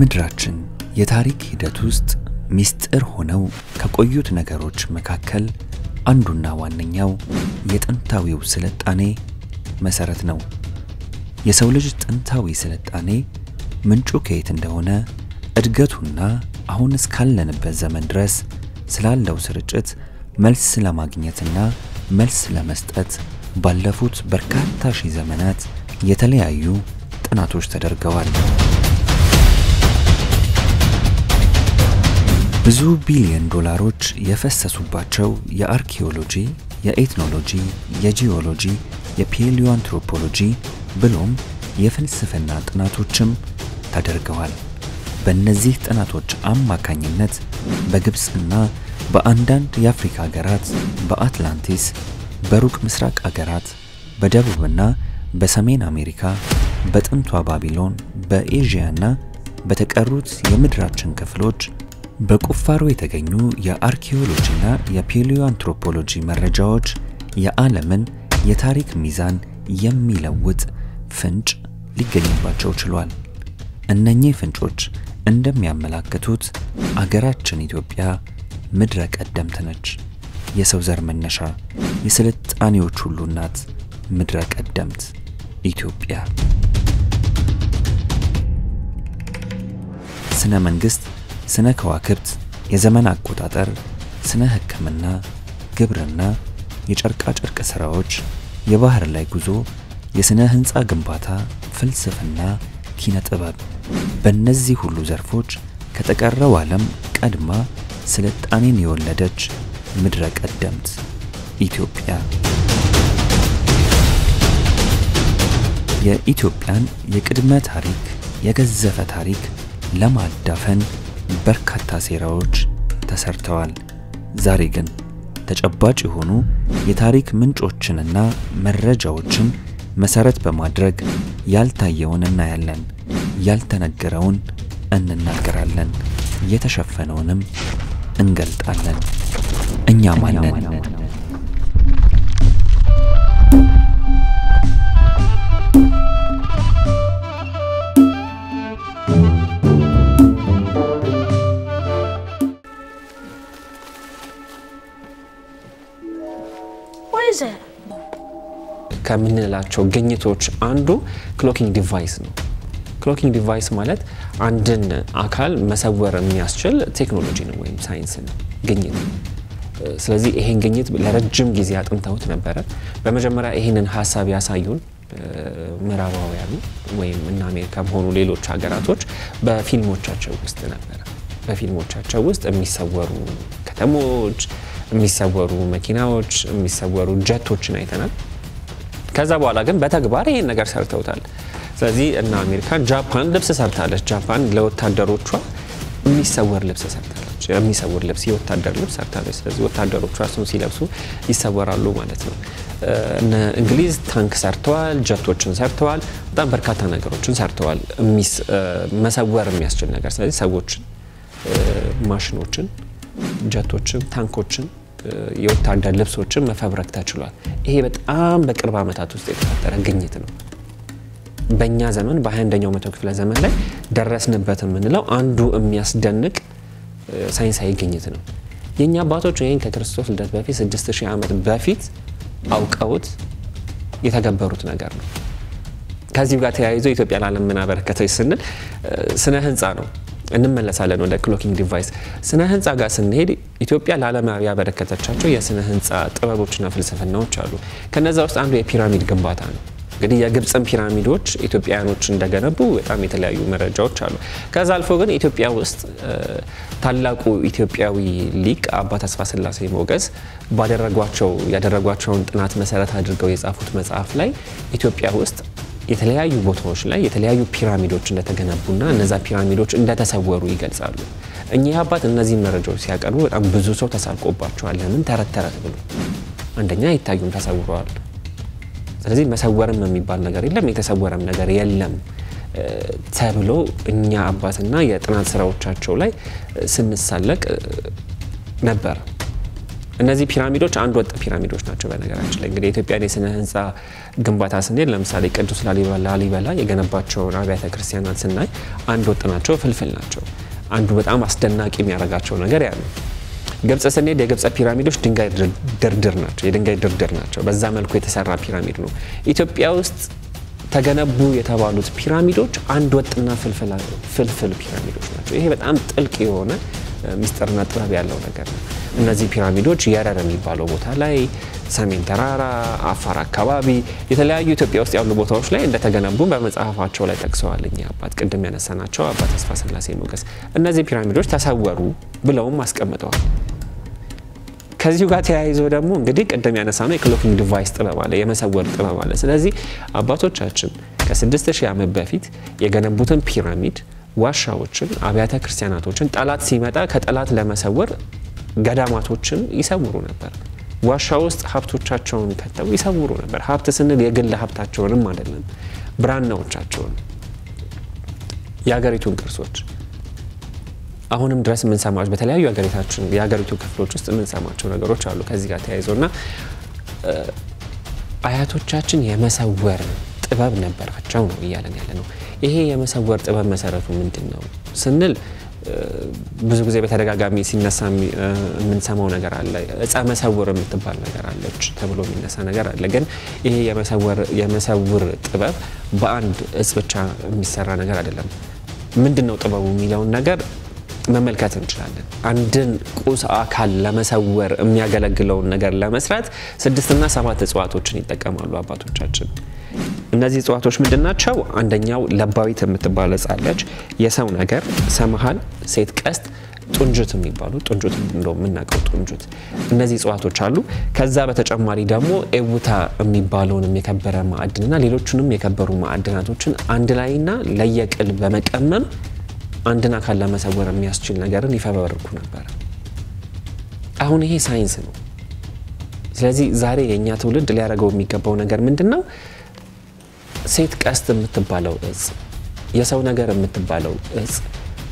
በምድራችን የታሪክ ሂደት ውስጥ ሚስጥር ሆነው ከቆዩት ነገሮች መካከል አንዱና ዋነኛው የጥንታዊው ስልጣኔ መሰረት ነው። የሰው ልጅ ጥንታዊ ስልጣኔ ምንጩ ከየት እንደሆነ እድገቱና አሁን እስካለንበት ዘመን ድረስ ስላለው ስርጭት መልስ ለማግኘትና መልስ ለመስጠት ባለፉት በርካታ ሺህ ዘመናት የተለያዩ ጥናቶች ተደርገዋል። ብዙ ቢሊዮን ዶላሮች የፈሰሱባቸው የአርኪኦሎጂ፣ የኤትኖሎጂ፣ የጂኦሎጂ፣ የፔሊዮአንትሮፖሎጂ ብሎም የፍልስፍና ጥናቶችም ተደርገዋል። በእነዚህ ጥናቶች አማካኝነት በግብፅና በአንዳንድ የአፍሪካ ሀገራት፣ በአትላንቲስ፣ በሩቅ ምስራቅ አገራት፣ በደቡብና በሰሜን አሜሪካ፣ በጥንቷ ባቢሎን፣ በኤዥያና በተቀሩት የምድራችን ክፍሎች በቁፋሮ የተገኙ የአርኪኦሎጂና የፔሊዮአንትሮፖሎጂ መረጃዎች የዓለምን የታሪክ ሚዛን የሚለውጥ ፍንጭ ሊገኝባቸው ችሏል። እነኚህ ፍንጮች እንደሚያመላክቱት አገራችን ኢትዮጵያ ምድረ ቀደምት ነች። የሰው ዘር መነሻ፣ የስልጣኔዎች ሁሉ እናት ምድረ ቀደምት ኢትዮጵያ። ስነ መንግስት፣ ስነ ከዋክብት፣ የዘመን አቆጣጠር፣ ስነ ሕክምና፣ ግብርና፣ የጨርቃ ጨርቅ ስራዎች፣ የባህር ላይ ጉዞ፣ የስነ ህንፃ ግንባታ፣ ፍልስፍና፣ ኪነ ጥበብ በእነዚህ ሁሉ ዘርፎች ከተቀረው ዓለም ቀድማ ስልጣኔን የወለደች ምድረ ቀደምት ኢትዮጵያ። የኢትዮጵያን የቅድመ ታሪክ የገዘፈ ታሪክ ለማዳፈን በርካታ ሴራዎች ተሰርተዋል። ዛሬ ግን ተጨባጭ የሆኑ የታሪክ ምንጮችንና መረጃዎችን መሰረት በማድረግ ያልታየውን እናያለን፣ ያልተነገረውን እንናገራለን፣ የተሸፈነውንም እንገልጣለን። እኛ ማንን? ከምንላቸው ግኝቶች አንዱ cloaking device ነው። cloaking device ማለት አንድን አካል መሰወር የሚያስችል ቴክኖሎጂ ነው ወይም ሳይንስ ግኝት ነው። ስለዚህ ይሄን ግኝት ለረጅም ጊዜ አጥንተውት ነበረ። በመጀመሪያ ይህንን ሀሳብ ያሳዩን ምዕራባውያኑ ወይም እነ አሜሪካ በሆኑ ሌሎች ሀገራቶች በፊልሞቻቸው ውስጥ ነበረ። በፊልሞቻቸው ውስጥ የሚሰወሩ ከተሞች፣ የሚሰወሩ መኪናዎች፣ የሚሰወሩ ጀቶችን አይተናል። ከዛ በኋላ ግን በተግባር ይህን ነገር ሰርተውታል። ስለዚህ እና አሜሪካን ጃፓን ልብስ ሰርታለች። ጃፓን ለወታደሮቿ የሚሰወር ልብስ ሰርታለች። የሚሰውር ልብስ የወታደር ልብስ ሰርታለች። ስለዚህ ወታደሮቿ እሱን ሲለብሱ ይሰወራሉ ማለት ነው። እነ እንግሊዝ ታንክ ሰርተዋል፣ ጀቶችን ሰርተዋል፣ በጣም በርካታ ነገሮችን ሰርተዋል፣ መሰወር የሚያስችል ነገር። ስለዚህ ሰዎችን፣ ማሽኖችን፣ ጀቶችን፣ ታንኮችን የወታደር ልብሶችን መፈብረክ ተችሏል። ይሄ በጣም በቅርብ ዓመታት ውስጥ የተፈጠረ ግኝት ነው። በእኛ ዘመን በ21ኛው መቶ ክፍለ ዘመን ላይ ደረስንበት የምንለው አንዱ የሚያስደንቅ ሳይንሳዊ ግኝት ነው። የእኛ አባቶች ይህን ከክርስቶስ ልደት በፊት 6000 ዓመት በፊት አውቀውት የተገበሩት ነገር ነው። ከዚሁ ጋር ተያይዞ ኢትዮጵያ ለዓለም ምን አበረከተች ስንል ስነ ህንፃ ነው። እንመለሳለን ወደ cloaking device። ስነ ህንፃ ጋር ስንሄድ ኢትዮጵያ ለዓለም ያበረከተቻቸው የስነ ህንፃ ጥበቦችና ፍልስፍናዎች አሉ። ከነዛ ውስጥ አንዱ የፒራሚድ ግንባታ ነው። እንግዲህ የግብፅን ፒራሚዶች ኢትዮጵያውያኖች እንደገነቡ በጣም የተለያዩ መረጃዎች አሉ። ከዛ አልፎ ግን ኢትዮጵያ ውስጥ ታላቁ ኢትዮጵያዊ ሊቅ አባ ተስፋ ስላሴ ሞገስ ባደረጓቸው ያደረጓቸውን ጥናት መሰረት አድርገው የጻፉት መጽሐፍ ላይ ኢትዮጵያ ውስጥ የተለያዩ ቦታዎች ላይ የተለያዩ ፒራሚዶች እንደተገነቡና እነዛ ፒራሚዶች እንደተሰወሩ ይገልጻሉ። እኚህ አባት እነዚህን መረጃዎች ሲያቀርቡ በጣም ብዙ ሰው ተሳልቆባቸዋል። ለምን? ተረት ተረት ብሎ አንደኛ አይታዩም፣ ተሰውረዋል። ስለዚህ መሰወርም የሚባል ነገር የለም፣ የተሰወረም ነገር የለም ተብሎ እኚህ አባትና የጥናት ስራዎቻቸው ላይ ስንሳለቅ ነበር። እነዚህ ፒራሚዶች አንድ ወጥ ፒራሚዶች ናቸው። በነገራችን ላይ እንግዲህ የኢትዮጵያን የስነ ህንፃ ግንባታ ስንሄድ ለምሳሌ ቅዱስ ላሊበላ የገነባቸውን አብያተ ክርስቲያናት ስናይ አንድ ወጥ ናቸው፣ ፍልፍል ናቸው። አንዱ በጣም አስደናቂ የሚያደርጋቸው ነገር ያ ነው። ግብጽ ስንሄድ የግብጽ ፒራሚዶች ድንጋይ ድርድር ናቸው፣ የድንጋይ ድርድር ናቸው። በዛ መልኩ የተሰራ ፒራሚድ ነው። ኢትዮጵያ ውስጥ ተገነቡ የተባሉት ፒራሚዶች አንድ ወጥና ፍልፍል ፒራሚዶች ናቸው። ይሄ በጣም ጥልቅ የሆነ ሚስጥርና ጥበብ ያለው ነገር ነው። እነዚህ ፒራሚዶች የረር የሚባለው ቦታ ላይ፣ ሰሜን ተራራ፣ አፋር አካባቢ የተለያዩ ኢትዮጵያ ውስጥ ያሉ ቦታዎች ላይ እንደተገነቡ በመጽሐፋቸው ላይ ጠቅሰዋል። እኚህ አባት ቅድም ያነሳናቸው አባ ተስፋ ስላሴ ሞገስ እነዚህ ፒራሚዶች ተሰወሩ ብለውም አስቀምጠዋል። ከዚሁ ጋር ተያይዞ ደግሞ እንግዲህ ቅድም ያነሳነው የ cloaking device ጥበብ አለ፣ የመሰወር ጥበብ አለ። ስለዚህ አባቶቻችን ከ6000 ዓመት በፊት የገነቡትን ፒራሚድ ዋሻዎችን፣ አብያተ ክርስቲያናቶችን ጠላት ሲመጣ ከጠላት ለመሰወር ገዳማቶችን ይሰውሩ ነበር። ዋሻ ውስጥ ሀብቶቻቸውን ከተው ይሰውሩ ነበር። ሀብት ስንል የግል ሀብታቸውንም አይደለም፣ ብራናዎቻቸውን፣ የሀገሪቱን ቅርሶች አሁንም ድረስ የምንሰማቸው በተለያዩ የሀገሪቱ ክፍሎች ውስጥ የምንሰማቸው ነገሮች አሉ። ከዚህ ጋር ተያይዞ እና አያቶቻችን የመሰወር ጥበብ ነበራቸው ነው እያለን ያለ ነው። ይሄ የመሰወር ጥበብ መሰረቱ ምንድን ነው ስንል ብዙ ጊዜ በተደጋጋሚ ሲነሳ የምንሰማው ነገር አለ። እፀ መሰውር የምትባል ነገር አለች ተብሎ የሚነሳ ነገር አለ። ግን ይሄ የመሰውር ጥበብ በአንድ እጽ ብቻ የሚሰራ ነገር አይደለም። ምንድን ነው ጥበቡ የሚለውን ነገር መመልከት እንችላለን። አንድን ቁስ አካል ለመሰወር የሚያገለግለውን ነገር ለመስራት ስድስትና ሰባት እጽዋቶችን ይጠቀማሉ አባቶቻችን። እነዚህ እጽዋቶች ምንድን ናቸው? አንደኛው ለባዊት የምትባል እጽ የሰው ነገር፣ ሰመሃል፣ ሴት ቀስት፣ ጡንጁት የሚባሉ ጡንጁት እንደው የምናውቀው ጡንጁት፣ እነዚህ እጽዋቶች አሉ። ከዛ በተጨማሪ ደግሞ ኤውታ የሚባለውንም የከበረ ማዕድንና ሌሎቹንም የከበሩ ማዕድናቶችን አንድ ላይና ለየቅል በመቀመም አንድን አካል ለመሰወር የሚያስችል ነገርን ይፈበርኩ ነበር። አሁን ይሄ ሳይንስ ነው። ስለዚህ ዛሬ የእኛ ትውልድ ሊያደርገው የሚገባው ነገር ምንድን ነው? ሴት ቀስት የምትባለው እጽ፣ የሰው ነገር የምትባለው እጽ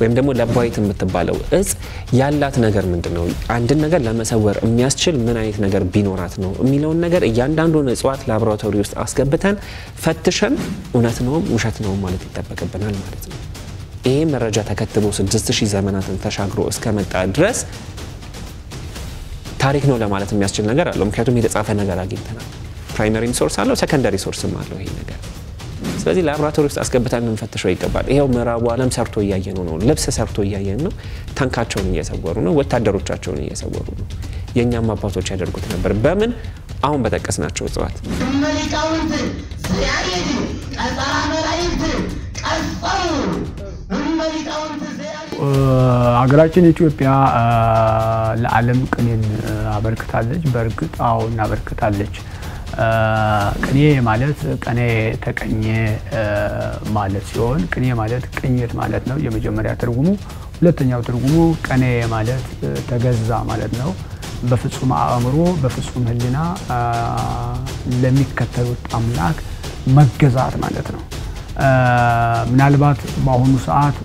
ወይም ደግሞ ለባዊት የምትባለው እጽ ያላት ነገር ምንድን ነው? አንድን ነገር ለመሰወር የሚያስችል ምን አይነት ነገር ቢኖራት ነው የሚለውን ነገር እያንዳንዱን እጽዋት ላቦራቶሪ ውስጥ አስገብተን ፈትሸን እውነት ነውም ውሸት ነውም ማለት ይጠበቅብናል ማለት ነው። ይህ መረጃ ተከትሎ 6000 ዘመናትን ተሻግሮ እስከመጣ ድረስ ታሪክ ነው ለማለት የሚያስችል ነገር አለው። ምክንያቱም የተጻፈ ነገር አግኝተናል። primary source አለው፣ secondary source ም አለው ይሄ ነገር። ስለዚህ ላቦራቶሪ ውስጥ አስገብተን ልንፈትሸው ይገባል። ይኸው ምዕራቡ ዓለም ሰርቶ እያየን ነው። ልብስ ሰርቶ እያየን ነው። ታንካቸውን እየሰወሩ ነው። ወታደሮቻቸውን እየሰወሩ ነው። የእኛም አባቶች ያደርጉት ነበር። በምን አሁን በጠቀስናቸው እጽዋት ዘያሬድ ሀገራችን ኢትዮጵያ ለዓለም ቅኔን አበርክታለች። በእርግጥ አዎ እናበርክታለች። ቅኔ ማለት ቀኔ ተቀኘ ማለት ሲሆን ቅኔ ማለት ቅኝት ማለት ነው የመጀመሪያ ትርጉሙ። ሁለተኛው ትርጉሙ ቀኔ ማለት ተገዛ ማለት ነው። በፍጹም አእምሮ በፍጹም ሕሊና ለሚከተሉት አምላክ መገዛት ማለት ነው። ምናልባት በአሁኑ ሰዓት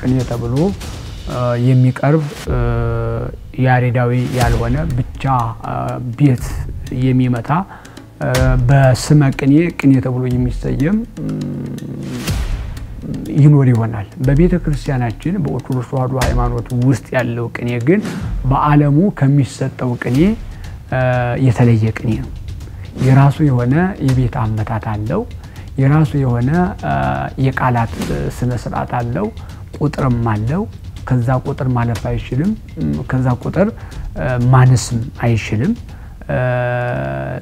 ቅኔ ተብሎ የሚቀርብ ያሬዳዊ ያልሆነ ብቻ ቤት የሚመታ በስመ ቅኔ ቅኔ ተብሎ የሚሰየም ይኖር ይሆናል። በቤተ ክርስቲያናችን በኦርቶዶክስ ተዋሕዶ ሃይማኖት ውስጥ ያለው ቅኔ ግን በዓለሙ ከሚሰጠው ቅኔ የተለየ ቅኔ ነው። የራሱ የሆነ የቤት አመታት አለው። የራሱ የሆነ የቃላት ስነ ስርዓት አለው። ቁጥርም አለው። ከዛ ቁጥር ማለፍ አይችልም። ከዛ ቁጥር ማነስም አይችልም።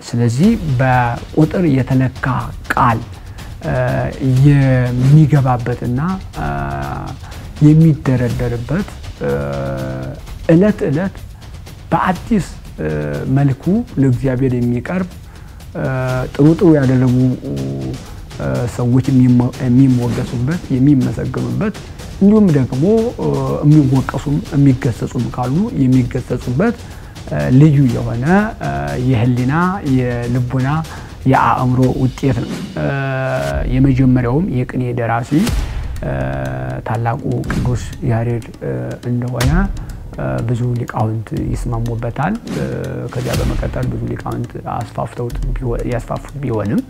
ስለዚህ በቁጥር የተለካ ቃል የሚገባበትና የሚደረደርበት እለት እለት በአዲስ መልኩ ለእግዚአብሔር የሚቀርብ ጥሩ ጥሩ ያደረጉ ሰዎች የሚሞገሱበት የሚመሰገኑበት እንዲሁም ደግሞ የሚወቀሱም የሚገሰጹም ካሉ የሚገሰጹበት ልዩ የሆነ የሕሊና የልቡና የአእምሮ ውጤት ነው። የመጀመሪያውም የቅኔ ደራሲ ታላቁ ቅዱስ ያሬድ እንደሆነ ብዙ ሊቃውንት ይስማሙበታል። ከዚያ በመቀጠል ብዙ ሊቃውንት አስፋፍተውት ያስፋፉ ቢሆንም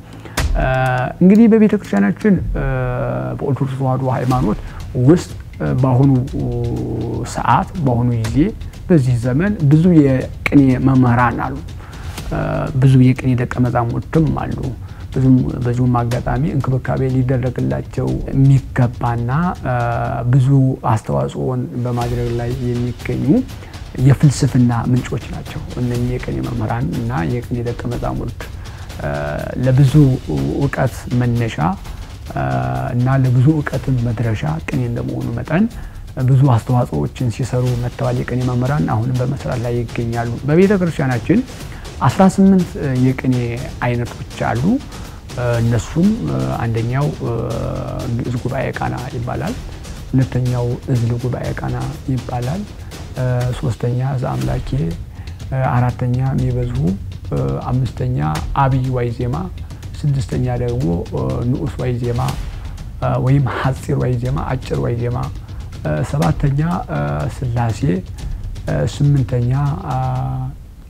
እንግዲህ በቤተ ክርስቲያናችን በኦርቶዶክስ ተዋሕዶ ሃይማኖት ውስጥ በአሁኑ ሰዓት በአሁኑ ጊዜ በዚህ ዘመን ብዙ የቅኔ መምህራን አሉ። ብዙ የቅኔ ደቀ መዛሙርትም አሉ። በዚሁም አጋጣሚ እንክብካቤ ሊደረግላቸው የሚገባና ብዙ አስተዋጽኦን በማድረግ ላይ የሚገኙ የፍልስፍና ምንጮች ናቸው። እነኚህ የቅኔ መምህራን እና የቅኔ ደቀ መዛሙርት ለብዙ እውቀት መነሻ እና ለብዙ እውቀትን መድረሻ ቅኔ እንደመሆኑ መጠን ብዙ አስተዋጽኦዎችን ሲሰሩ መጥተዋል። የቅኔ መምህራን አሁንም በመስራት ላይ ይገኛሉ። በቤተ ክርስቲያናችን 18 የቅኔ አይነቶች አሉ። እነሱም አንደኛው ግዕዝ ጉባኤ ቃና ይባላል። ሁለተኛው እዝል ጉባኤ ቃና ይባላል። ሶስተኛ ዘአምላኬ፣ አራተኛ ሚበዝኁ፣ አምስተኛ አብይ ዋዜማ፣ ስድስተኛ ደግሞ ንዑስ ዋይ ዜማ ወይም ሐፂር ዋይ ዜማ፣ አጭር ዋይ ዜማ፣ ሰባተኛ ስላሴ፣ ስምንተኛ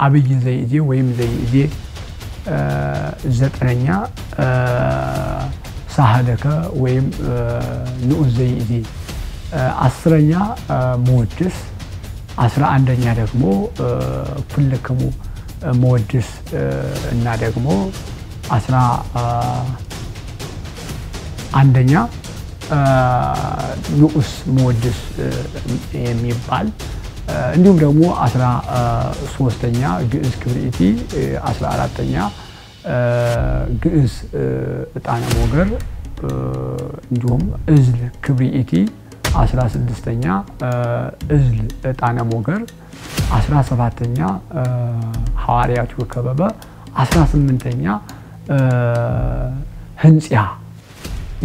አብይ ዘይዜ ወይም ዘይዜ ዘጠነኛ ሳህለከ ወይም ንዑስ ዘይዜ አስረኛ መወድስ አስራ አንደኛ ደግሞ ኩልክሙ መወድስ እና ደግሞ አስራ አንደኛ ንዑስ መወድስ የሚባል እንዲሁም ደግሞ አስራ ሶስተኛ ግዕዝ ክብርኢቲ አስራ አራተኛ ግዕዝ ዕጣነ ሞገር እንዲሁም እዝል ክብርኢቲ አስራ ስድስተኛ እዝል ዕጣነ ሞገር አስራ ሰባተኛ ሐዋርያቱ ከበበ አስራ ስምንተኛ ህንጽያ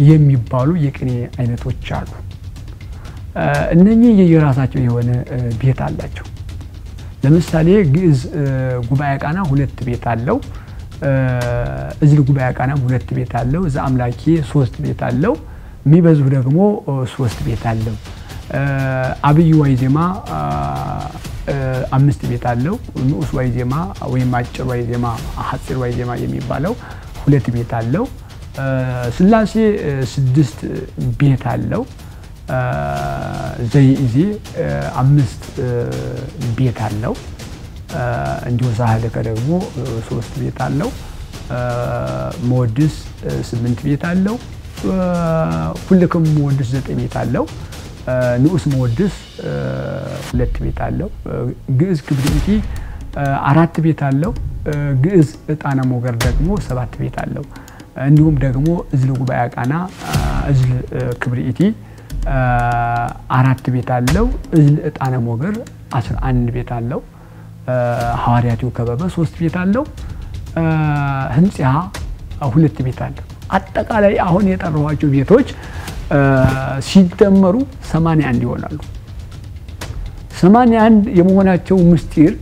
የሚባሉ የቅኔ አይነቶች አሉ። እነኚህ የየራሳቸው የሆነ ቤት አላቸው። ለምሳሌ ግዕዝ ጉባኤ ቃና ሁለት ቤት አለው። እዝል ጉባኤ ቃናም ሁለት ቤት አለው። ዘአምላኬ ሶስት ቤት አለው። የሚበዙ ደግሞ ሶስት ቤት አለው። አብይ ዋይ አምስት ቤት አለው። ንዑስ ዋይ ወይም አጭር ዋዜማ፣ ሐፂር ዋዜማ የሚባለው ሁለት ቤት አለው። ሥላሴ ስድስት ቤት አለው። ዘይእዜ አምስት ቤት አለው። እንዲሁ ሣህልከ ደግሞ ሶስት ቤት አለው። መወድስ ስምንት ቤት አለው። ኩልክሙ መወድስ ዘጠኝ ቤት አለው። ንዑስ መወድስ ሁለት ቤት አለው። ግዕዝ ክብርኢቲ አራት ቤት አለው። ግዕዝ ዕጣነ ሞገር ደግሞ ሰባት ቤት አለው። እንዲሁም ደግሞ እዝል ጉባኤ ቃና እዝል ክብርኢቲ አራት ቤት አለው። እዝል ዕጣነ ሞገር 11 ቤት አለው። ሐዋርያቱ ከበበ ሶስት ቤት አለው። ህንጽያ ሁለት ቤት አለው። አጠቃላይ አሁን የጠራኋቸው ቤቶች ሲደመሩ 81 ይሆናሉ። 81 የመሆናቸው ምስጢር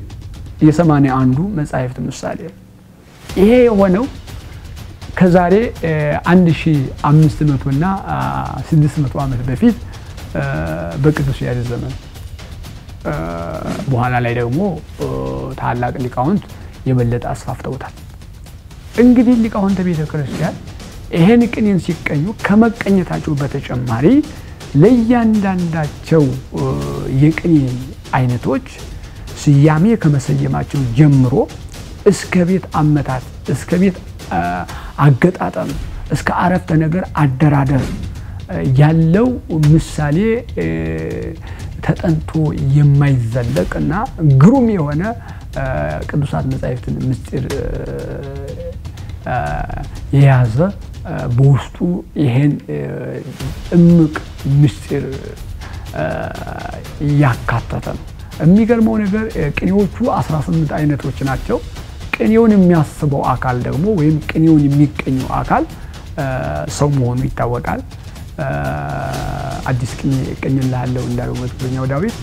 የሰማንያ አንዱ መጻሕፍት ምሳሌ ይሄ የሆነው ከዛሬ 1500 እና 600 ዓመት በፊት በቅዱስ ያሬድ ዘመን በኋላ ላይ ደግሞ ታላቅ ሊቃውንት የበለጠ አስፋፍተውታል። እንግዲህ ሊቃውንተ ቤተ ክርስቲያን ይሄን ቅኔን ሲቀኙ ከመቀኘታቸው በተጨማሪ ለእያንዳንዳቸው የቅኔ አይነቶች ስያሜ ከመሰየማቸው ጀምሮ እስከ ቤት አመታት እስከ ቤት አገጣጠም እስከ አረፍተ ነገር አደራደር ያለው ምሳሌ ተጠንቶ የማይዘለቅ እና ግሩም የሆነ ቅዱሳት መጻሕፍትን ምስጢር የያዘ በውስጡ ይሄን እምቅ ምስጢር ያካተተ ነው። የሚገርመው ነገር ቅኔዎቹ 18 አይነቶች ናቸው። ቅኔውን የሚያስበው አካል ደግሞ ወይም ቅኔውን የሚቀኘው አካል ሰው መሆኑ ይታወቃል። አዲስ ቅኔ እቀኝልሃለሁ እንዳለው መዝሙረኛው ዳዊት።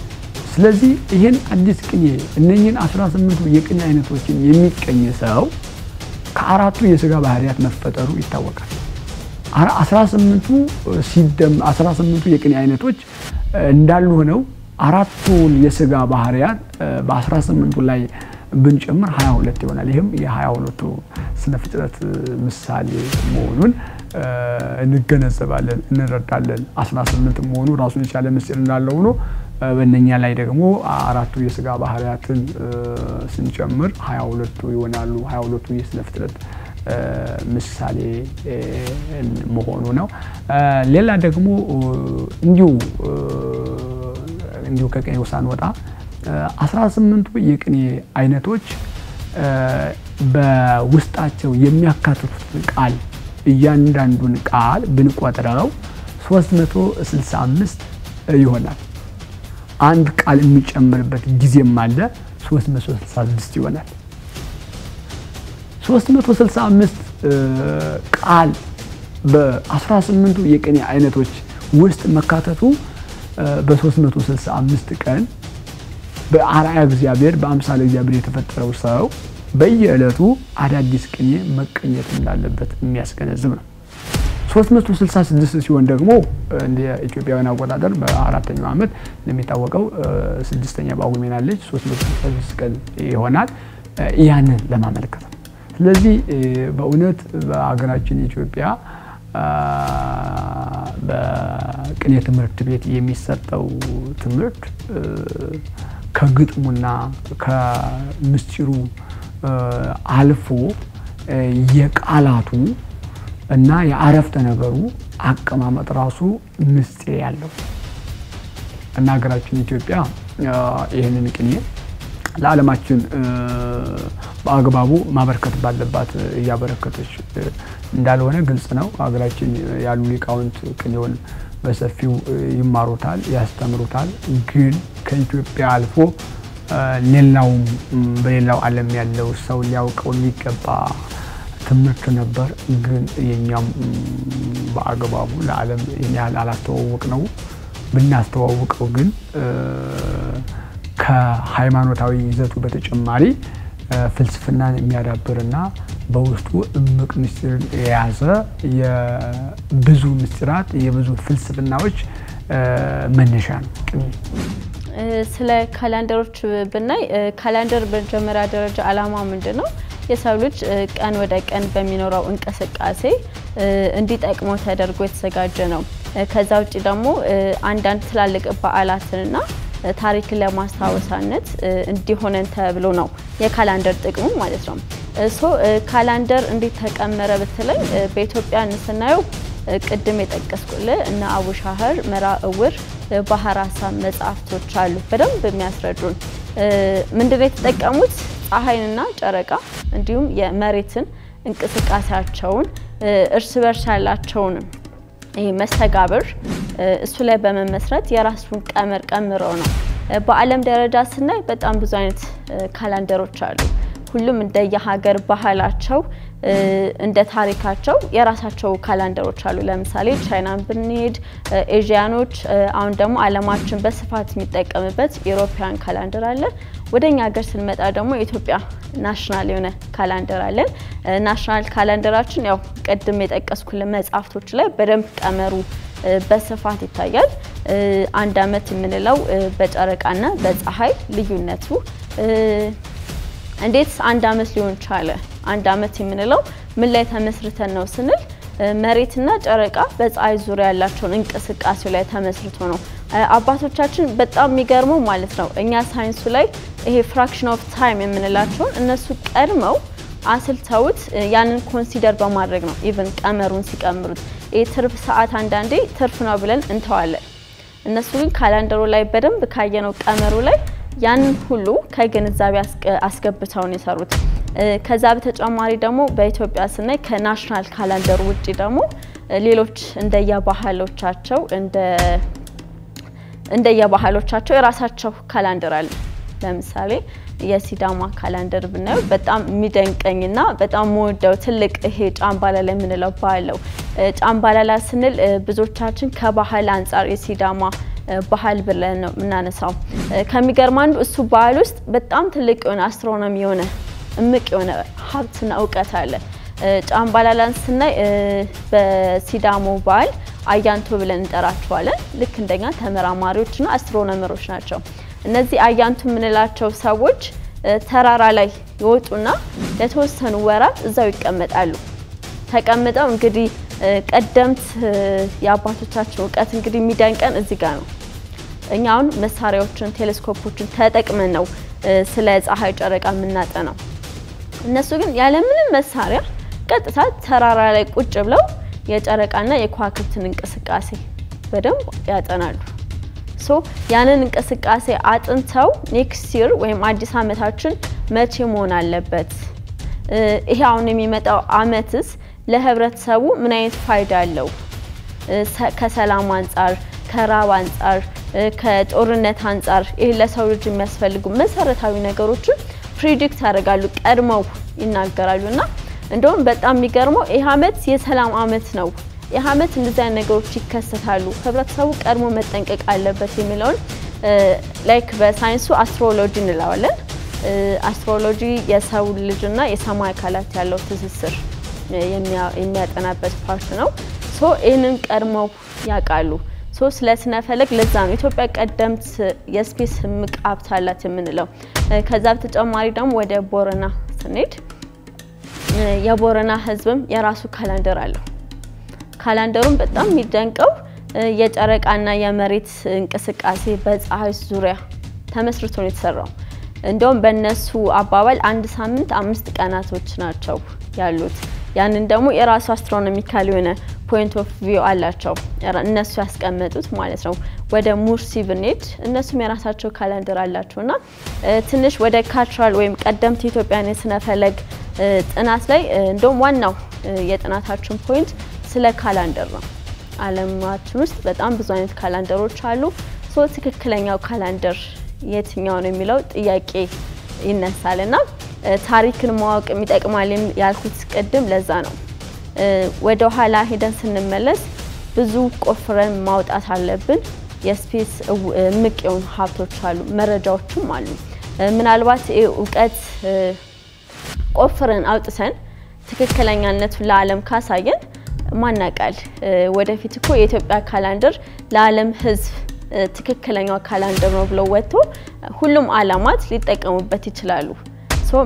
ስለዚህ ይህን አዲስ ቅኔ እነኝህን 18ቱ የቅኔ አይነቶችን የሚቀኝ ሰው ከአራቱ የስጋ ባህሪያት መፈጠሩ ይታወቃል። 18ቱ ሲደም 18ቱ የቅኔ አይነቶች እንዳሉ ሆነው አራቱን የስጋ ባህሪያት በአስራ ስምንቱ ላይ ብንጨምር ሀያ ሁለት ይሆናል። ይህም የሀያ ሁለቱ ስነ ፍጥረት ምሳሌ መሆኑን እንገነዘባለን፣ እንረዳለን። አስራ ስምንት መሆኑ ራሱን የቻለ ምስጢር እንዳለው ሆኖ በእነኛ ላይ ደግሞ አራቱ የስጋ ባህሪያትን ስንጨምር ሀያ ሁለቱ ይሆናሉ። ሀያ ሁለቱ የስነ ፍጥረት ምሳሌ መሆኑ ነው። ሌላ ደግሞ እንዲሁ እንዲሁ ከቅኔው ሳንወጣ አስራ ስምንቱ የቅኔ አይነቶች በውስጣቸው የሚያካትቱት ቃል እያንዳንዱን ቃል ብንቆጥረው 365 ይሆናል። አንድ ቃል የሚጨምርበት ጊዜም አለ 366 ይሆናል። 365 ቃል በ18ቱ የቅኔ አይነቶች ውስጥ መካተቱ በ365 ቀን በአርአያ እግዚአብሔር በአምሳለ እግዚአብሔር የተፈጠረው ሰው በየዕለቱ አዳዲስ ቅኔ መቀኘት እንዳለበት የሚያስገነዝብ ነው። 366 ሲሆን ደግሞ እንደ ኢትዮጵያውያን አቆጣጠር በአራተኛው ዓመት እንደሚታወቀው ስድስተኛ ጳጉሜን አለች 366 ቀን ይሆናል። ያንን ለማመልከት ነው። ስለዚህ በእውነት በሀገራችን ኢትዮጵያ በቅኔ ትምህርት ቤት የሚሰጠው ትምህርት ከግጥሙና ከምስጢሩ አልፎ የቃላቱ እና የአረፍተ ነገሩ አቀማመጥ ራሱ ምስጢር ያለው እና ሀገራችን ኢትዮጵያ ይህንን ቅኔ ለዓለማችን በአግባቡ ማበርከት ባለባት እያበረከተች እንዳልሆነ ግልጽ ነው። ሀገራችን ያሉ ሊቃውንት ቅኔውን በሰፊው ይማሩታል፣ ያስተምሩታል። ግን ከኢትዮጵያ አልፎ ሌላውም በሌላው ዓለም ያለው ሰው ሊያውቀው የሚገባ ትምህርት ነበር። ግን የኛም በአግባቡ ለዓለም ያህል አላስተዋወቅ ነው። ብናስተዋውቀው ግን ከሃይማኖታዊ ይዘቱ በተጨማሪ ፍልስፍናን የሚያዳብርና በውስጡ እምቅ ምስጢርን የያዘ የብዙ ምስጢራት የብዙ ፍልስፍናዎች መነሻ ነው ስለ ካላንደሮች ብናይ ካላንደር በመጀመሪያ ደረጃ ዓላማ ምንድን ነው? የሰው ልጅ ቀን ወደ ቀን በሚኖረው እንቅስቃሴ እንዲጠቅመው ተደርጎ የተዘጋጀ ነው። ከዛ ውጭ ደግሞ አንዳንድ ትላልቅ በዓላትንና ታሪክን ለማስታወሳነት እንዲሆነን ተብሎ ነው የ calendar ጥቅሙ ማለት ነው። so calendar እንዴት ተቀመረ ብትለኝ በኢትዮጵያ ስናየው ቅድም የጠቀስኩልህ እነ አቡሻህር፣ መርሐ ዕውር፣ ባህረ ሀሳብ መጽሐፍቶች አሉ በደንብ የሚያስረዱን ምንድነው የተጠቀሙት ፀሐይንና ጨረቃ እንዲሁም የመሬትን እንቅስቃሴያቸውን እርስ በርስ ያላቸውን መስተጋብር እሱ ላይ በመመስረት የራሱን ቀመር ቀምረው ነው። በዓለም ደረጃ ስናይ በጣም ብዙ አይነት calendar ኦች አሉ። ሁሉም እንደየሀገር ባህላቸው እንደ ታሪካቸው የራሳቸው calendar ኦች አሉ። ለምሳሌ ቻይናን ብንሄድ Asian ኦች፣ አሁን ደግሞ ዓለማችን በስፋት የሚጠቀምበት European calendar አለ። ወደ እኛ ሀገር ስንመጣ ደግሞ የኢትዮጵያ national የሆነ calendar አለን። national calendar ኣችን ያው ቅድም የጠቀስኩልህ መጽሐፍቶች ላይ በደንብ ቀመሩ በስፋት ይታያል። አንድ ዓመት የምንለው በጨረቃና በፀሐይ ልዩነቱ እንዴት አንድ ዓመት ሊሆን ቻለ? አንድ ዓመት የምንለው ምን ላይ ተመስርተን ነው ስንል መሬትና ጨረቃ በፀሐይ ዙሪያ ያላቸውን እንቅስቃሴ ላይ ተመስርቶ ነው። አባቶቻችን በጣም የሚገርመው ማለት ነው እኛ ሳይንሱ ላይ ይሄ fraction of time የምንላቸውን እነሱ ቀድመው አስልተውት ያንን consider በማድረግ ነው even ቀመሩን ሲቀምሩት። ይህ ትርፍ ሰዓት አንዳንዴ ትርፍ ነው ብለን እንተዋለን። እነሱ ግን calendarኡ ላይ በደንብ ካየነው ቀመሩ ላይ ያንን ሁሉ ከግንዛቤ አስገብተው ነው የሰሩት። ከዛ በተጨማሪ ደግሞ በኢትዮጵያ ስናይ ከ national calendarኡ ውጭ ደግሞ ሌሎች እንደየባህሎቻቸው እንደየባህሎቻቸው የራሳቸው calendar አለ። ለምሳሌ የሲዳማ ካላንደር ብናየው በጣም የሚደንቀኝና በጣም መወደው ትልቅ ይሄ ጫምባላላ የምንለው ባህለው ጫምባላላ ስንል ብዙዎቻችን ከባህል አንጻር የሲዳማ ባህል ብለን ነው የምናነሳው። ከሚገርም አንዱ እሱ ባህል ውስጥ በጣም ትልቅ የሆነ አስትሮኖሚ የሆነ እምቅ የሆነ ሀብትና እውቀት አለ። ጫምባላላን ስናይ በሲዳሞ ባህል አያንቶ ብለን እንጠራቸዋለን። ልክ እንደኛ ተመራማሪዎችና አስትሮኖመሮች ናቸው። እነዚህ አያንቱ የምንላቸው ሰዎች ተራራ ላይ ይወጡና ለተወሰኑ ወራት እዛው ይቀመጣሉ። ተቀምጠው እንግዲህ ቀደምት የአባቶቻችን እውቀት እንግዲህ የሚደንቀን እዚህ ጋር ነው። እኛ አሁን መሳሪያዎችን ቴሌስኮፖችን ተጠቅመን ነው ስለ ፀሐይ፣ ጨረቃ የምናጠናው። እነሱ ግን ያለምንም መሳሪያ ቀጥታ ተራራ ላይ ቁጭ ብለው የጨረቃና የከዋክብትን እንቅስቃሴ በደንብ ያጠናሉ። so ያንን እንቅስቃሴ አጥንተው next year ወይም አዲስ ዓመታችን መቼ መሆን አለበት፣ ይሄ አሁን የሚመጣው ዓመትስ ለህብረተሰቡ ምን አይነት ፋይዳ አለው፣ ከሰላም አንጻር፣ ከራብ አንጻር፣ ከጦርነት አንጻር ይህ ለሰው ልጅ የሚያስፈልጉ መሰረታዊ ነገሮችን predict ያደርጋሉ፣ ቀድመው ይናገራሉ። እና እንደውም በጣም የሚገርመው ይህ ዓመት የሰላም ዓመት ነው ዓመት እንደዚህ አይነት ነገሮች ይከሰታሉ፣ ህብረተሰቡ ቀድሞ መጠንቀቅ አለበት የሚለውን like በሳይንሱ astrology እንለዋለን። astrology የሰው ልጅና የሰማይ አካላት ያለው ትስስር የሚያጠናበት part ነው። so ይህንን ቀድመው ያውቃሉ። so ስለ ስነ ፈለግ ለዛ ነው ኢትዮጵያ ቀደምት የ space እምቅ ሀብት አላት የምንለው። ከዛ በተጨማሪ ደግሞ ወደ ቦረና ስንሄድ የቦረና ህዝብም የራሱ calendar አለው። calendar ኡም በጣም የሚደንቀው የጨረቃና የመሬት እንቅስቃሴ በፀሐይ ዙሪያ ተመስርቶ ነው የተሰራው። እንደውም በእነሱ አባባል አንድ ሳምንት አምስት ቀናቶች ናቸው ያሉት። ያንን ደግሞ የራሱ astronomical የሆነ point of view አላቸው እነሱ ያስቀመጡት ማለት ነው። ወደ ሙርሲ ብንሄድ እነሱም የራሳቸው calendar አላቸው እና ትንሽ ወደ cultural ወይም ቀደምት ኢትዮጵያን የስነ ፈለግ ጥናት ላይ እንደውም ዋናው የጥናታችን point ስለ calendar ነው። ዓለማችን ውስጥ በጣም ብዙ አይነት calendar ኦች አሉ። so ትክክለኛው calendar የትኛው ነው የሚለው ጥያቄ ይነሳል እና ታሪክን ማወቅ ይጠቅማል ያልኩት ቅድም ለዛ ነው። ወደ ኋላ ሄደን ስንመለስ ብዙ ቆፍረን ማውጣት አለብን። የ space እምቅ የሆኑ ሀብቶች አሉ፣ መረጃዎችም አሉ። ምናልባት እውቀት ቆፍረን አውጥተን ትክክለኛነቱን ለዓለም ካሳየን ማን ያውቃል ወደፊት እኮ የኢትዮጵያ calendar ለዓለም ሕዝብ ትክክለኛው calendar ነው ብለው ወጥቶ ሁሉም ዓለማት ሊጠቀሙበት ይችላሉ።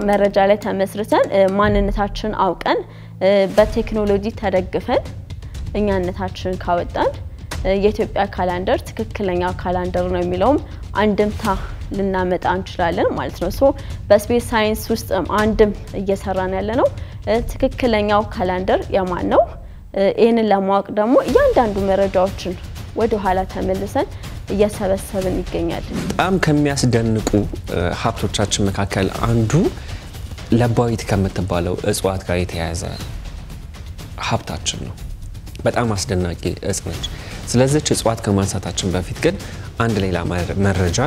መረጃ ላይ ተመስርተን ማንነታችን አውቀን በቴክኖሎጂ ተደግፈን እኛነታችንን ካወጣን የኢትዮጵያ calendar ትክክለኛው calendar ነው የሚለውም አንድምታ ልናመጣ እንችላለን ማለት ነው። so በ space science ውስጥ አንድም እየሰራን ያለ ነው ትክክለኛው calendar የማን ነው? ይህንን ለማወቅ ደግሞ እያንዳንዱ መረጃዎችን ወደ ኋላ ተመልሰን እየሰበሰብን ይገኛል። በጣም ከሚያስደንቁ ሀብቶቻችን መካከል አንዱ ለባዊት ከምትባለው እጽዋት ጋር የተያያዘ ሀብታችን ነው። በጣም አስደናቂ እጽ ነች። ስለዚች እጽዋት ከማንሳታችን በፊት ግን አንድ ሌላ መረጃ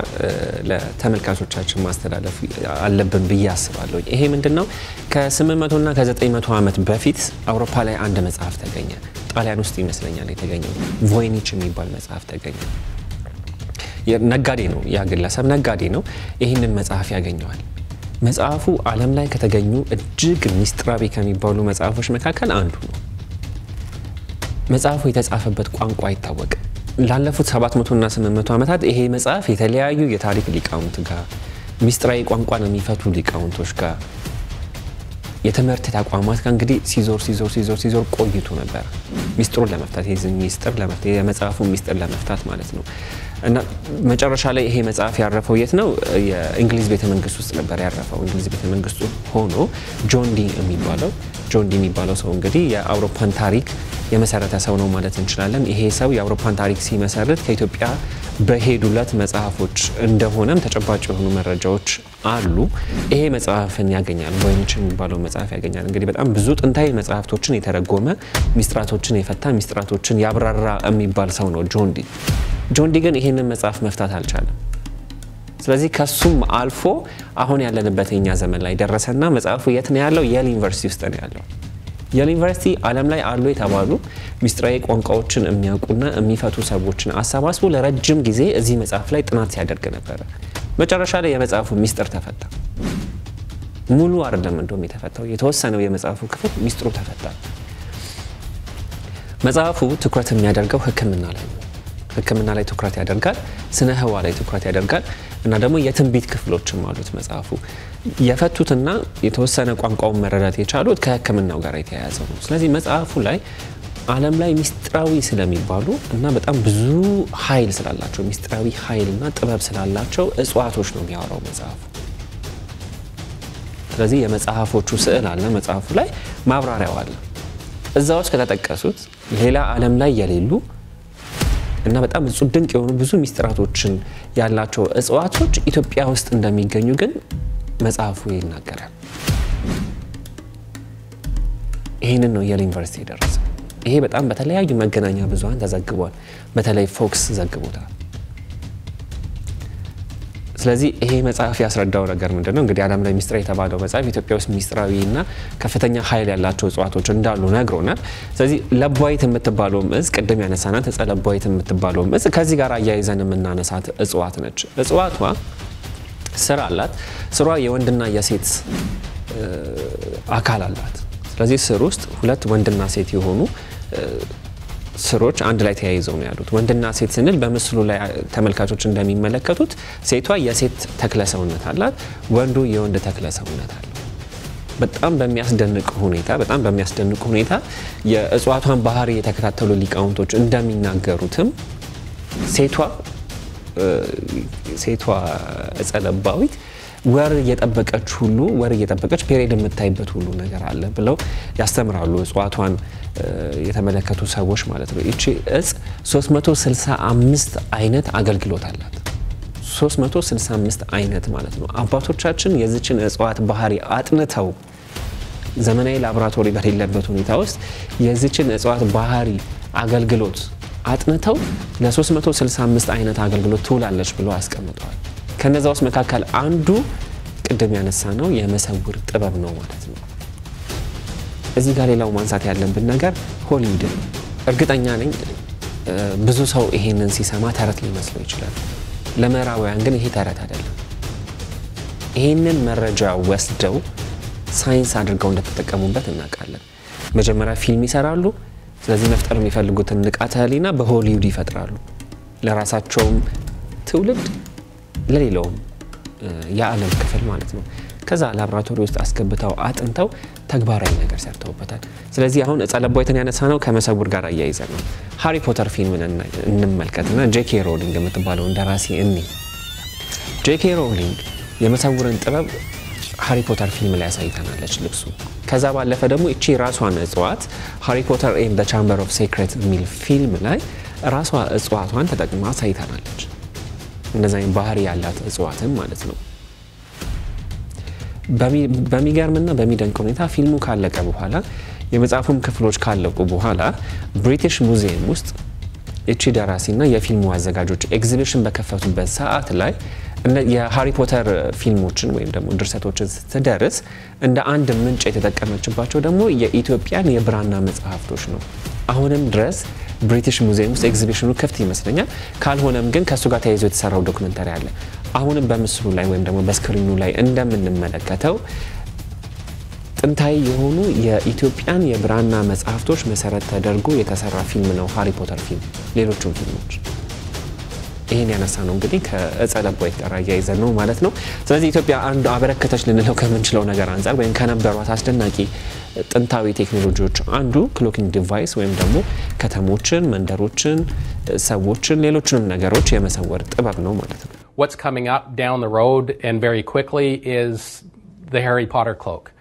ለተመልካቾቻችን ማስተላለፍ አለብን ብዬ አስባለሁ። ይሄ ምንድን ነው? ከ800 እና ከ900 ዓመት በፊት አውሮፓ ላይ አንድ መጽሐፍ ተገኘ። ጣሊያን ውስጥ ይመስለኛል የተገኘው። ቮይኒች የሚባል መጽሐፍ ተገኘ። ነጋዴ ነው፣ ያ ግለሰብ ነጋዴ ነው። ይህንን መጽሐፍ ያገኘዋል። መጽሐፉ ዓለም ላይ ከተገኙ እጅግ ሚስጥራዊ ከሚባሉ መጽሐፎች መካከል አንዱ ነው። መጽሐፉ የተጻፈበት ቋንቋ አይታወቅም። ላለፉት 700 እና 800 ዓመታት ይሄ መጽሐፍ የተለያዩ የታሪክ ሊቃውንት ጋር ሚስጥራዊ ቋንቋን የሚፈቱ ሊቃውንቶች ጋር የትምህርት ተቋማት ጋር እንግዲህ ሲዞር ሲዞር ሲዞር ሲዞር ቆይቶ ነበር ሚስጥሩን ለመፍታት ሚስጥር ለመፍታት የመጽሐፉን ሚስጥር ለመፍታት ማለት ነው። እና መጨረሻ ላይ ይሄ መጽሐፍ ያረፈው የት ነው? የእንግሊዝ ቤተ መንግስት ውስጥ ነበር ያረፈው። እንግሊዝ ቤተ መንግስት ሆኖ ጆን ዲ የሚባለው ጆን ዲ የሚባለው ሰው እንግዲህ የአውሮፓን ታሪክ የመሰረተ ሰው ነው ማለት እንችላለን። ይሄ ሰው የአውሮፓን ታሪክ ሲመሰርት ከኢትዮጵያ በሄዱለት መጽሐፎች እንደሆነም ተጨባጭ የሆኑ መረጃዎች አሉ። ይሄ መጽሐፍን ያገኛል፣ ቮይኒች የሚባለው መጽሐፍ ያገኛል። እንግዲህ በጣም ብዙ ጥንታዊ መጽሐፍቶችን የተረጎመ ሚስጥራቶችን የፈታ ሚስጥራቶችን ያብራራ የሚባል ሰው ነው ጆን ዲ። ጆን ዲ ግን ይህንን መጽሐፍ መፍታት አልቻለም። ስለዚህ ከሱም አልፎ አሁን ያለንበት የኛ ዘመን ላይ ደረሰና መጽሐፉ የት ነው ያለው? የል ዩኒቨርሲቲ ውስጥ ነው ያለው። የል ዩኒቨርሲቲ ዓለም ላይ አሉ የተባሉ ሚስጥራዊ ቋንቋዎችን የሚያውቁና የሚፈቱ ሰዎችን አሰባስቦ ለረጅም ጊዜ እዚህ መጽሐፍ ላይ ጥናት ሲያደርግ ነበረ። መጨረሻ ላይ የመጽሐፉ ሚስጥር ተፈታ። ሙሉ አይደለም እንደውም የተፈታው፣ የተወሰነው የመጽሐፉ ክፍል ሚስጥሩ ተፈታ። መጽሐፉ ትኩረት የሚያደርገው ሕክምና ላይ ነው። ሕክምና ላይ ትኩረት ያደርጋል። ስነ ህዋ ላይ ትኩረት ያደርጋል እና ደግሞ የትንቢት ክፍሎችም አሉት መጽሐፉ። የፈቱትና የተወሰነ ቋንቋውን መረዳት የቻሉት ከሕክምናው ጋር የተያያዘው ነው። ስለዚህ መጽሐፉ ላይ ዓለም ላይ ሚስጥራዊ ስለሚባሉ እና በጣም ብዙ ኃይል ስላላቸው ሚስጥራዊ ኃይልና ጥበብ ስላላቸው እጽዋቶች ነው የሚያወራው መጽሐፉ። ስለዚህ የመጽሐፎቹ ስዕል አለ፣ መጽሐፉ ላይ ማብራሪያው አለ። እዛ ከተጠቀሱት ሌላ ዓለም ላይ የሌሉ እና በጣም ድንቅ የሆኑ ብዙ ሚስጥራቶችን ያላቸው እጽዋቶች ኢትዮጵያ ውስጥ እንደሚገኙ ግን መጽሐፉ ይናገራል። ይህንን ነው የል ዩኒቨርሲቲ የደረሰው። ይሄ በጣም በተለያዩ መገናኛ ብዙኃን ተዘግቧል። በተለይ ፎክስ ዘግቦታል። ስለዚህ ይሄ መጽሐፍ ያስረዳው ነገር ምንድን ነው? እንግዲህ ዓለም ላይ ሚስጥር የተባለው መጽሐፍ ኢትዮጵያ ውስጥ ሚስጥራዊ እና ከፍተኛ ኃይል ያላቸው እጽዋቶች እንዳሉ ነግሮናል። ስለዚህ ለቧይት የምትባለው እጽ ቅድም ያነሳናት እጸ ለቧይት የምትባለው እጽ ከዚህ ጋር አያይዘን የምናነሳት እጽዋት ነች። እጽዋቷ ስር አላት። ስሯ የወንድና የሴት አካል አላት። ስለዚህ ስር ውስጥ ሁለት ወንድና ሴት የሆኑ ስሮች አንድ ላይ ተያይዘው ነው ያሉት። ወንድና ሴት ስንል በምስሉ ላይ ተመልካቾች እንደሚመለከቱት ሴቷ የሴት ተክለ ሰውነት አላት፣ ወንዱ የወንድ ተክለ ሰውነት አለው። በጣም በሚያስደንቅ ሁኔታ በጣም በሚያስደንቅ ሁኔታ የእጽዋቷን ባህሪ የተከታተሉ ሊቃውንቶች እንደሚናገሩትም ሴቷ ሴቷ እጸ ለባዊት ወር እየጠበቀች ሁሉ ወር እየጠበቀች ፔሬድ የምታይበት ሁሉ ነገር አለ ብለው ያስተምራሉ። እጽዋቷን የተመለከቱ ሰዎች ማለት ነው። ይቺ እጽ 365 አይነት አገልግሎት አላት። 365 አይነት ማለት ነው። አባቶቻችን የዚችን እጽዋት ባህሪ አጥንተው ዘመናዊ ላቦራቶሪ በሌለበት ሁኔታ ውስጥ የዚችን እጽዋት ባህሪ አገልግሎት አጥንተው ለ365 አይነት አገልግሎት ትውላለች ብለው አስቀምጠዋል። ከነዛ ውስጥ መካከል አንዱ ቅድም ያነሳ ነው የመሰውር ጥበብ ነው ማለት ነው። እዚህ ጋር ሌላው ማንሳት ያለብን ነገር ሆሊውድ እርግጠኛ ነኝ ብዙ ሰው ይሄንን ሲሰማ ተረት ሊመስለው ይችላል። ለምዕራባውያን ግን ይሄ ተረት አይደለም። ይሄንን መረጃ ወስደው ሳይንስ አድርገው እንደተጠቀሙበት እናውቃለን። መጀመሪያ ፊልም ይሰራሉ። ስለዚህ መፍጠር የሚፈልጉትን ንቃተ ህሊና በሆሊውድ ይፈጥራሉ። ለራሳቸውም ትውልድ ለሌላውም የዓለም ክፍል ማለት ነው። ከዛ ላቦራቶሪ ውስጥ አስገብተው አጥንተው ተግባራዊ ነገር ሰርተውበታል። ስለዚህ አሁን እጸ ለባዊትን ያነሳነው ከመሰውር ጋር አያይዘን ነው። ሃሪ ፖተር ፊልምን እንመልከትና ጄኬ ሮሊንግ የምትባለውን ደራሲ እቺ ጄኬ ሮሊንግ የመሰውርን ጥበብ ሃሪ ፖተር ፊልም ላይ ያሳይተናለች ልብሱ። ከዛ ባለፈ ደግሞ እቺ ራሷን እጽዋት ሃሪ ፖተር and the Chamber of Secret የሚል ፊልም ላይ ራሷ እጽዋቷን ተጠቅማ አሳይተናለች። እንደዚ አይነት ባህሪ ያላት እጽዋትን ማለት ነው። በሚገርምና በሚደንቅ ሁኔታ ፊልሙ ካለቀ በኋላ የመጽሐፉም ክፍሎች ካለቁ በኋላ ብሪቲሽ ሙዚየም ውስጥ እቺ ደራሲና የፊልሙ አዘጋጆች ኤግዚቢሽን በከፈቱበት ሰዓት ላይ የሃሪ ፖተር ፊልሞችን ወይም ደግሞ ድርሰቶችን ስትደርስ እንደ አንድ ምንጭ የተጠቀመችባቸው ደግሞ የኢትዮጵያን የብራና መጽሐፍቶች ነው። አሁንም ድረስ ብሪቲሽ ሙዚየም ውስጥ ኤግዚቢሽኑ ክፍት ይመስለኛል። ካልሆነም ግን ከእሱ ጋር ተያይዞ የተሰራው ዶክመንተሪ አለ። አሁንም በምስሉ ላይ ወይም ደግሞ በስክሪኑ ላይ እንደምንመለከተው ጥንታዊ የሆኑ የኢትዮጵያን የብራና መጽሐፍቶች መሰረት ተደርጎ የተሰራ ፊልም ነው ሃሪ ፖተር ፊልም፣ ሌሎቹም ፊልሞች ይህን ያነሳ ነው እንግዲህ ከእጸ ጋር አያይዘን ነው ማለት ነው። ስለዚህ ኢትዮጵያ አንዱ አበረከተች ልንለው ከምንችለው ነገር አንጻር ወይም ከነበሯት አስደናቂ ጥንታዊ ቴክኖሎጂዎች አንዱ ክሎኪንግ ዲቫይስ ወይም ደግሞ ከተሞችን፣ መንደሮችን፣ ሰዎችን፣ ሌሎችንም ነገሮች የመሰወር ጥበብ ነው ማለት ነው። What's coming up down the road and very quickly is the Harry Potter cloak.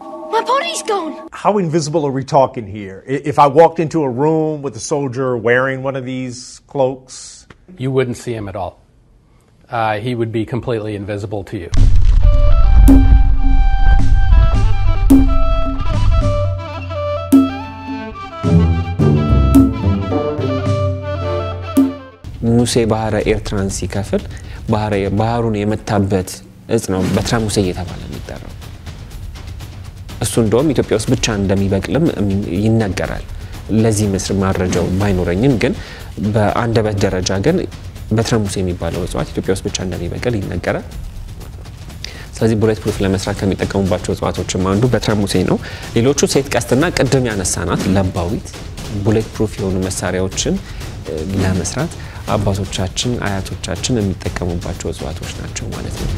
My pony's gone. How invisible are we talking here? If I walked into a room with a soldier wearing one of these cloaks, You wouldn't see him at all. Uh, he would be completely invisible to you. ሙሴ ባህረ ኤርትራን ሲከፍል ባህሩን የመታበት እጽ ነው በትረ ሙሴ እየተባለ የሚጠራው። እሱ እንደውም ኢትዮጵያ ውስጥ ብቻ እንደሚበቅልም ይነገራል። ለዚህ ምስር ማድረጃው ባይኖረኝም ግን በአንደበት ደረጃ ግን በትረ ሙሴ የሚባለው እጽዋት ኢትዮጵያ ውስጥ ብቻ እንደሚበቅል ይነገራል። ስለዚህ bullet proof ለመስራት ከሚጠቀሙባቸው እጽዋቶችም አንዱ በትረሙሴ ነው። ሌሎቹ ሴት ቀስትና ቅድም ያነሳናት ለባዊት bullet proof የሆኑ መሳሪያዎችን ለመስራት አባቶቻችን አያቶቻችን የሚጠቀሙባቸው እጽዋቶች ናቸው ማለት ነው።